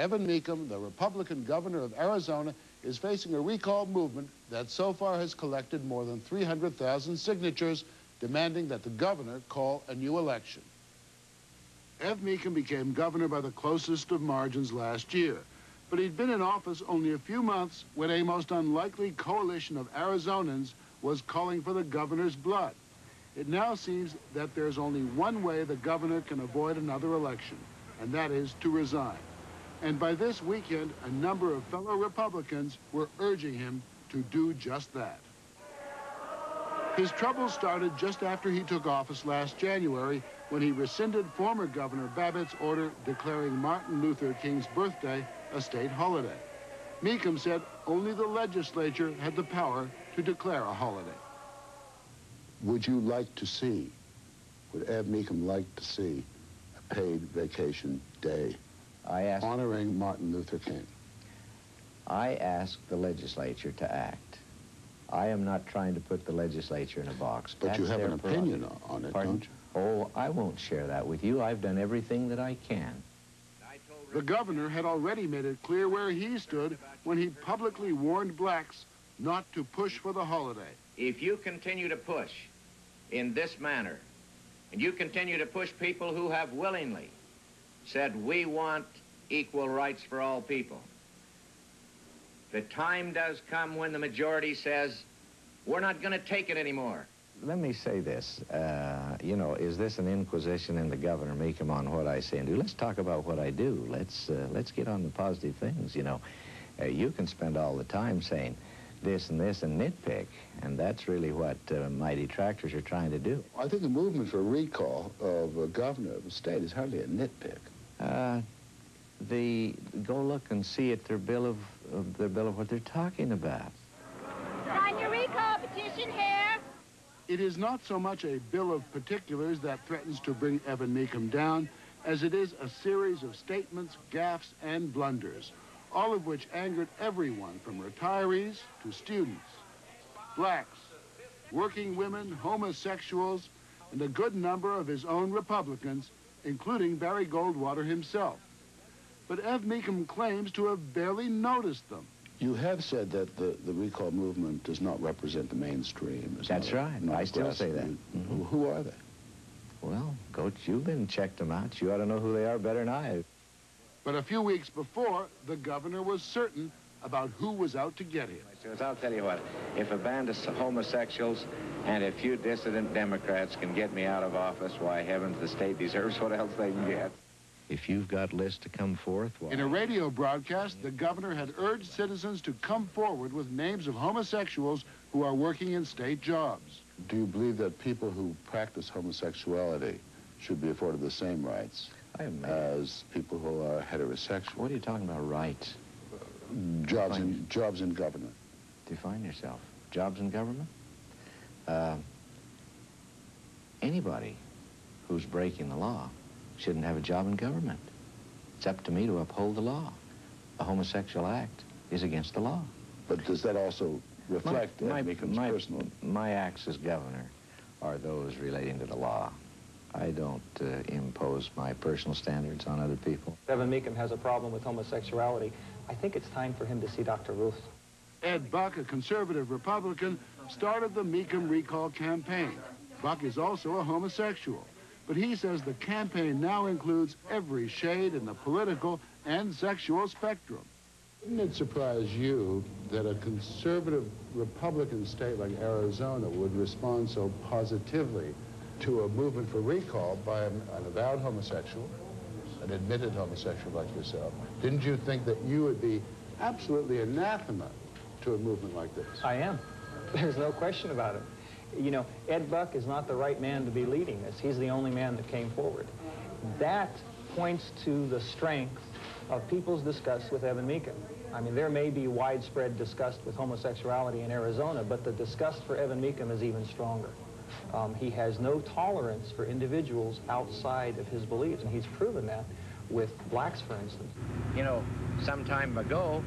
Evan Mecham, the Republican governor of Arizona, is facing a recall movement that so far has collected more than 300,000 signatures demanding that the governor call a new election. Ev Mecham became governor by the closest of margins last year, but he'd been in office only a few months when a most unlikely coalition of Arizonans was calling for the governor's blood. It now seems that there's only one way the governor can avoid another election, and that is to resign. And by this weekend, a number of fellow Republicans were urging him to do just that. His troubles started just after he took office last January when he rescinded former Governor Babbitt's order declaring Martin Luther King's birthday a state holiday. Mecham said only the legislature had the power to declare a holiday. Would you like to see, would Ed Mecham like to see a paid vacation day I asked, honoring Martin Luther King? I asked the legislature to act. I am not trying to put the legislature in a box. But you have an opinion prerogative. on it, Pardon? don't you? Oh, I won't share that with you. I've done everything that I can. The governor had already made it clear where he stood when he publicly warned blacks not to push for the holiday. If you continue to push in this manner, and you continue to push people who have willingly said, we want equal rights for all people, the time does come when the majority says, we're not going to take it anymore. Let me say this. Uh, you know, is this an inquisition in the governor Mecham on what I say and do? Let's talk about what I do. Let's uh, let's get on the positive things. You know, uh, you can spend all the time saying this and this and nitpick, and that's really what uh, my detractors are trying to do. I think the movement for recall of a governor of a state is hardly a nitpick. The go look and see at their bill of, of their bill of what they're talking about. Sign your recall petition here. It is not so much a bill of particulars that threatens to bring Evan Mecham down as it is a series of statements, gaffes, and blunders, all of which angered everyone from retirees to students, blacks, working women, homosexuals, and a good number of his own Republicans, including Barry Goldwater himself. But Ev Mecham claims to have barely noticed them. You have said that the, the recall movement does not represent the mainstream. It's That's not- right. not I still say that. grassroots. Mhm. Who are they? Well, Coach, you've been checked them out. You ought to know who they are better than I. But a few weeks before, the governor was certain about who was out to get him. I'll tell you what, if a band of homosexuals and a few dissident Democrats can get me out of office, why heavens, the state deserves what else they can get. If you've got lists to come forth, why? In a radio broadcast, the governor had urged citizens to come forward with names of homosexuals who are working in state jobs. Do you believe that people who practice homosexuality should be afforded the same rights as people who are heterosexual? what are you talking about, rights? Jobs in, jobs in government. Define yourself. Jobs in government? Uh, anybody who's breaking the law shouldn't have a job in government. It's up to me to uphold the law. A homosexual act is against the law. But does that also reflect my, Ed Mecham's my, personal... my acts as governor are those relating to the law. I don't uh, impose my personal standards on other people. Evan Mecham has a problem with homosexuality. I think it's time for him to see Dr. Ruth. Ed Buck, a conservative Republican, started the Mecham recall campaign. Buck is also a homosexual, but he says the campaign now includes every shade in the political and sexual spectrum. Didn't it surprise you that a conservative Republican state like Arizona would respond so positively to a movement for recall by an, an avowed homosexual, an admitted homosexual like yourself? Didn't you think that you would be absolutely anathema to a movement like this? I am. There's no question about it. You know, Ed Buck is not the right man to be leading this. He's the only man that came forward. That points to the strength of people's disgust with Evan Mecham. I mean, there may be widespread disgust with homosexuality in Arizona, but the disgust for Evan Mecham is even stronger. Um, he has no tolerance for individuals outside of his beliefs, and he's proven that with blacks, for instance. You know, some time ago,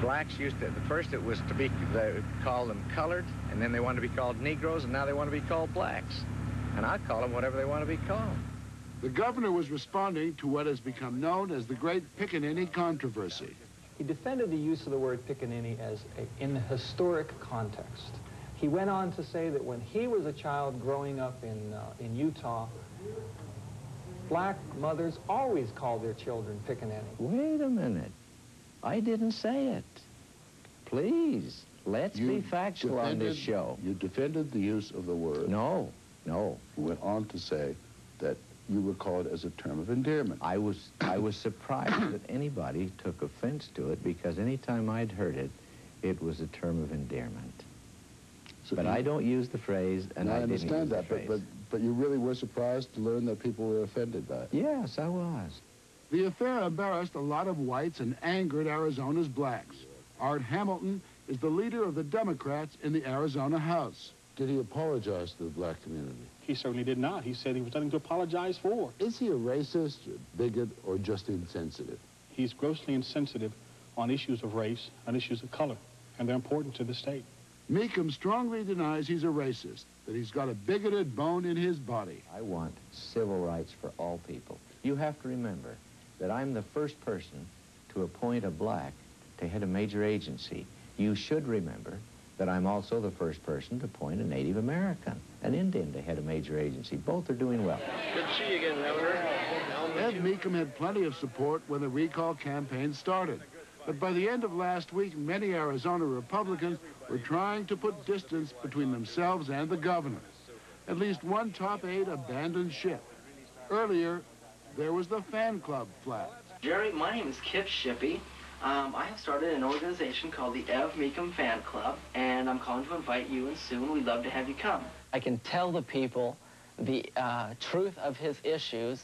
blacks used to, first it was to be, they call them colored, and then they wanted to be called Negroes, and now they want to be called blacks. And I call them whatever they want to be called. The governor was responding to what has become known as the Great Pickaninny Controversy. He defended the use of the word pickaninny as a, in the historic context. He went on to say that when he was a child growing up in, uh, in Utah, black mothers always called their children pickaninny. Wait a minute. I didn't say it. Please, let's You be factual on this show. You defended the use of the word. No, no. You went on to say that you recall it as a term of endearment. I was I was surprised that anybody took offense to it because anytime I'd heard it, it was a term of endearment. So But you- I don't use the phrase, and No, I, I didn't use understand that, but, but, but you really were surprised to learn that people were offended by it. Yes, I was. The affair embarrassed a lot of whites and angered Arizona's blacks. Art Hamilton is the leader of the Democrats in the Arizona House. Did he apologize to the black community? He certainly did not. He said he was nothing to apologize for. Is he a racist, bigot, or just insensitive? He's grossly insensitive on issues of race, on issues of color, and they're important to the state. Mecham strongly denies he's a racist, that he's got a bigoted bone in his body. I want civil rights for all people. You have to remember that I'm the first person to appoint a black to head a major agency. You should remember that I'm also the first person to appoint a Native American, an Indian to head a major agency. Both are doing well. Good to see you again, Governor. Ed Mecham had plenty of support when the recall campaign started. But by the end of last week, many Arizona Republicans were trying to put distance between themselves and the governor. At least one top aide abandoned ship. Earlier, there was the fan club flat. Jerry, my name is Kip Shippey. Um, I have started an organization called the Ev Mecham Fan Club, and I'm calling to invite you, and soon we'd love to have you come. I can tell the people the uh, truth of his issues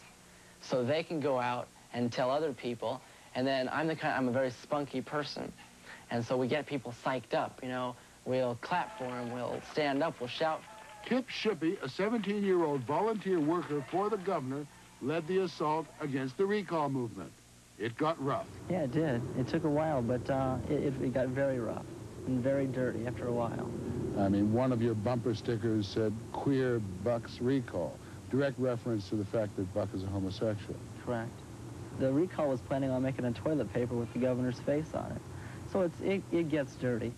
so they can go out and tell other people. And then I'm the kind, I'm a very spunky person. And so we get people psyched up, you know. We'll clap for him, we'll stand up, we'll shout. Kip Shippey, a 17-year-old volunteer worker for the governor, led the assault against the recall movement. It got rough. Yeah, it did. It took a while, but uh, it, it, it got very rough and very dirty after a while. I mean, one of your bumper stickers said, queer Buck's recall. Direct reference to the fact that Buck is a homosexual. Correct. The recall was planning on making a toilet paper with the governor's face on it. So it's, it, it gets dirty.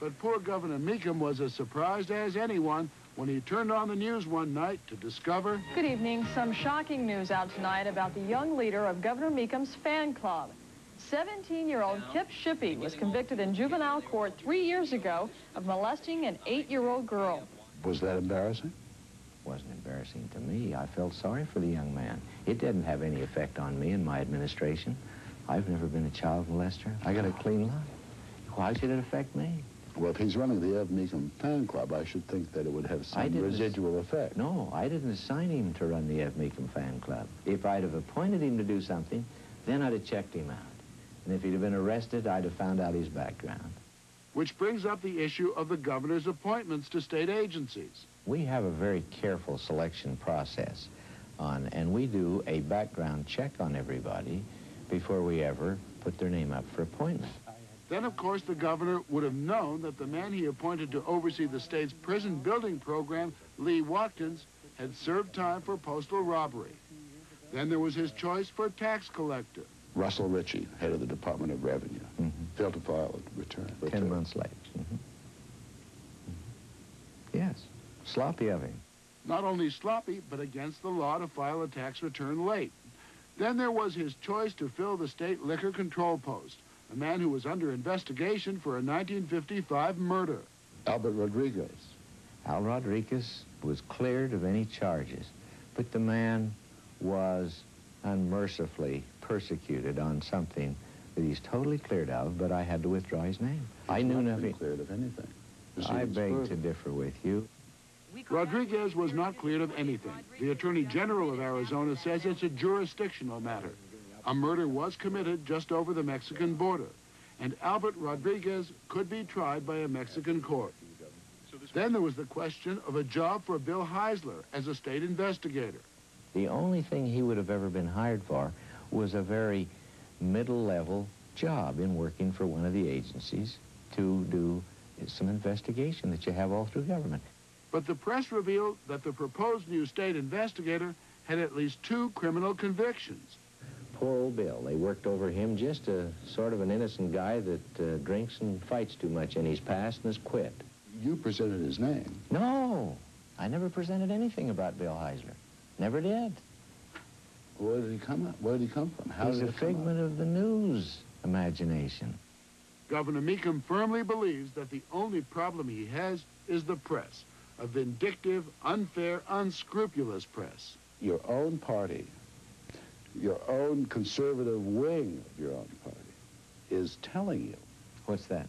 But poor Governor Mecham was as surprised as anyone when he turned on the news one night to discover Good evening. Some shocking news out tonight about the young leader of Governor Mecham's fan club. 17-year-old Kip Shippey was convicted in juvenile court three years ago of molesting an eight-year-old girl. Was that embarrassing? wasn't embarrassing to me. I felt sorry for the young man. It didn't have any effect on me and my administration. I've never been a child molester. I got a clean life. Why should it affect me? Well, if he's running the Ev Mecham fan club, I should think that it would have some residual effect. No, I didn't assign him to run the Ev Mecham fan club. If I'd have appointed him to do something, then I'd have checked him out. And if he'd have been arrested, I'd have found out his background. which brings up the issue of the governor's appointments to state agencies. We have a very careful selection process on, and we do a background check on everybody before we ever put their name up for appointment. Then, of course, the governor would have known that the man he appointed to oversee the state's prison building program, Lee Watkins, had served time for postal robbery. Then there was his choice for tax collector. Russell Ritchie, head of the Department of Revenue, Mhm. failed to file a return. Ten return. months late. Mhm. Mhm. Yes, sloppy of him. Not only sloppy, but against the law to file a tax return late. Then there was his choice to fill the state liquor control post, a man who was under investigation for a 1955 murder. Albert Rodriguez. Al Rodriguez was cleared of any charges, but the man was unmercifully persecuted on something that he's totally cleared of, but I had to withdraw his name. I knew nothing. cleared of anything. I beg further. to differ with you. Rodriguez was not cleared of anything. The Attorney General of Arizona says it's a jurisdictional matter. A murder was committed just over the Mexican border, and Albert Rodriguez could be tried by a Mexican court. Then there was the question of a job for Bill Heisler as a state investigator. The only thing he would have ever been hired for was a very middle-level job in working for one of the agencies to do some investigation that you have all through government. But the press revealed that the proposed new state investigator had at least two criminal convictions. Poor old Bill. They worked over him, just a sort of an innocent guy that uh, drinks and fights too much, and he's passed and has quit. You presented his name. No, I never presented anything about Bill Heisler. Never did. Where did he come up? Where did he come from? How he's did a it come figment of the news imagination. Governor Mecham firmly believes that the only problem he has is the press, a vindictive, unfair, unscrupulous press. Your own party, your own conservative wing of your own party, is telling you What's that?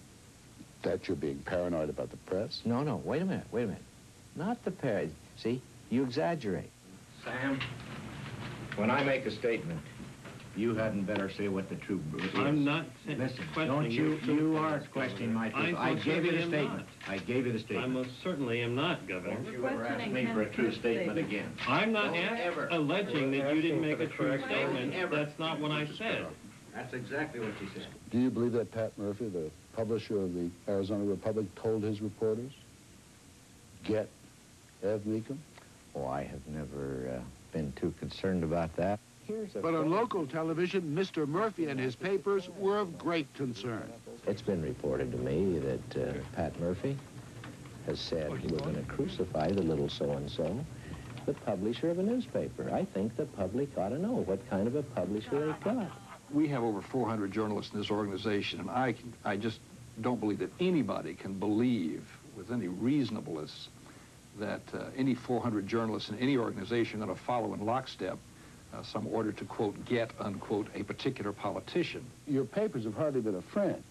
that you're being paranoid about the press. No, no, wait a minute, wait a minute. Not the parody. See, you exaggerate. Sam, when I make a statement, you hadn't better say what the truth is. I'm not sa- Listen, don't you, your truth, you are Mr. questioning my Governor. truth. I I most gave you the certainly am statement. I gave you the statement. I most certainly am not, Governor. Don't you ever ask me for a true statement again. I'm not Don't ask- ever. alleging that you didn't make a true Don't statement. ever. That's not what I said. That's exactly what you said. Do you believe that Pat Murphy, the publisher of the Arizona Republic, told his reporters, get Ev Mecham? Oh, I have never uh, been too concerned about that. Here's But on local television, Mr. Murphy and his papers were of great concern. It's been reported to me that uh, Pat Murphy has said we're going to crucify the little so-and-so, the publisher of a newspaper. I think the public ought to know what kind of a publisher they've got. We have over 400 journalists in this organization, and I, can, I just don't believe that anybody can believe with any reasonableness that uh, any 400 journalists in any organization are going to follow in lockstep uh, some order to, quote, get, unquote, a particular politician. Your papers have hardly been a friend.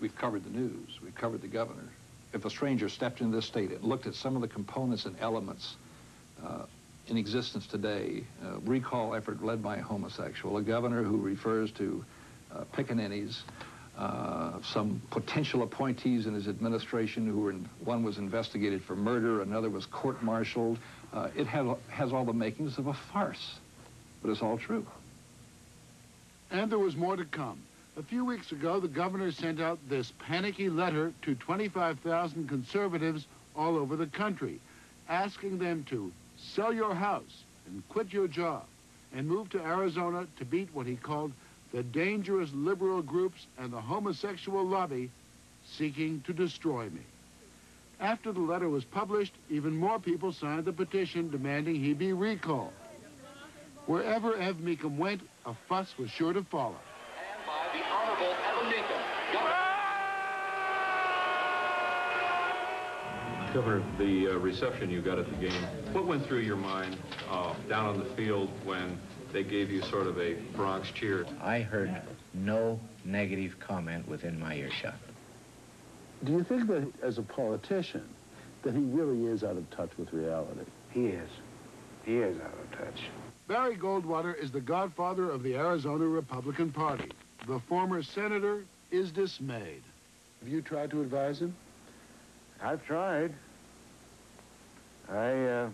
We've covered the news. We've covered the governor. If a stranger stepped into this state and looked at some of the components and elements uh, in existence today, uh, recall effort led by a homosexual, a governor who refers to uh, pickaninnies, uh, some potential appointees in his administration who were in, one was investigated for murder, another was court-martialed. Uh, it has, has all the makings of a farce, but it's all true. And there was more to come. A few weeks ago, the governor sent out this panicky letter to 25,000 conservatives all over the country, asking them to sell your house and quit your job and move to Arizona to beat what he called the dangerous liberal groups and the homosexual lobby seeking to destroy me. After the letter was published, even more people signed the petition demanding he be recalled. Wherever Ev Mecham went, a fuss was sure to follow. by the Honorable Evan Mecham, Governor. Governor, the uh, reception you got at the game, what went through your mind uh, down on the field when they gave you sort of a Bronx cheer? I heard no negative comment within my earshot. Do you think that, as a politician, that he really is out of touch with reality? He is. He is out of touch. Barry Goldwater is the godfather of the Arizona Republican Party. The former senator is dismayed. Have you tried to advise him? I've tried. I, uh,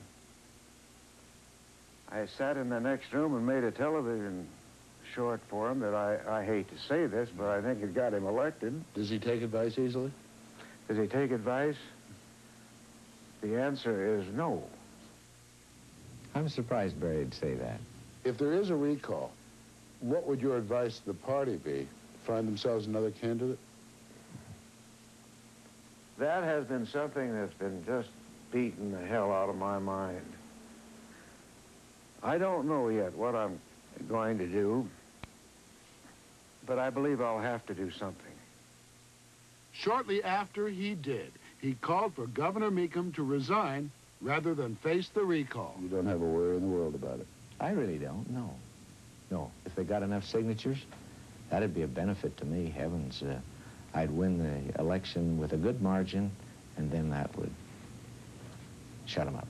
I sat in the next room and made a television short for him that I, I hate to say this, but I think it got him elected. Does he take advice easily? Does he take advice? The answer is no. I'm surprised Barry'd say that. If there is a recall, what would your advice to the party be? Find themselves another candidate? That has been something that's been just beating the hell out of my mind. I don't know yet what I'm going to do, but I believe I'll have to do something. Shortly after he did, he called for Governor Mecham to resign rather than face the recall. You don't have a worry in the world about it. I really don't, no. No. If they got enough signatures, that'd be a benefit to me. Heavens, uh, I'd win the election with a good margin, and then that would shut them up.